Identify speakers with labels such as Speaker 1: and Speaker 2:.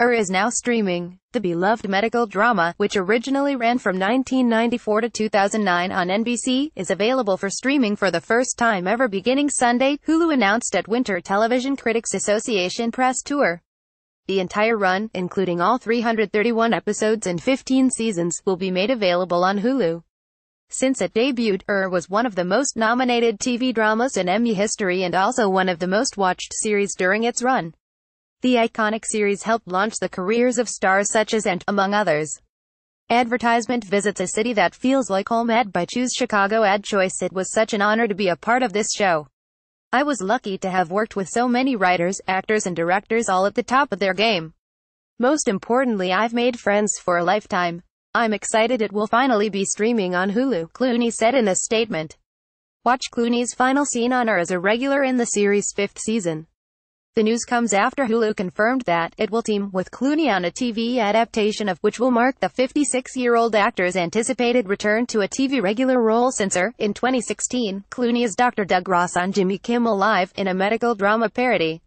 Speaker 1: Er is now streaming. The beloved medical drama, which originally ran from 1994 to 2009 on NBC, is available for streaming for the first time ever beginning Sunday, Hulu announced at Winter Television Critics Association press tour. The entire run, including all 331 episodes and 15 seasons, will be made available on Hulu. Since it debuted, Er was one of the most nominated TV dramas in Emmy history and also one of the most watched series during its run. The iconic series helped launch the careers of stars such as and, among others. Advertisement visits a city that feels like home ad by Choose Chicago Ad Choice. It was such an honor to be a part of this show. I was lucky to have worked with so many writers, actors and directors all at the top of their game. Most importantly I've made friends for a lifetime. I'm excited it will finally be streaming on Hulu, Clooney said in a statement. Watch Clooney's final scene on her as a regular in the series' fifth season. The news comes after Hulu confirmed that it will team with Clooney on a TV adaptation of which will mark the 56-year-old actor's anticipated return to a TV regular role since her, in 2016, Clooney is Dr. Doug Ross on Jimmy Kimmel Live, in a medical drama parody.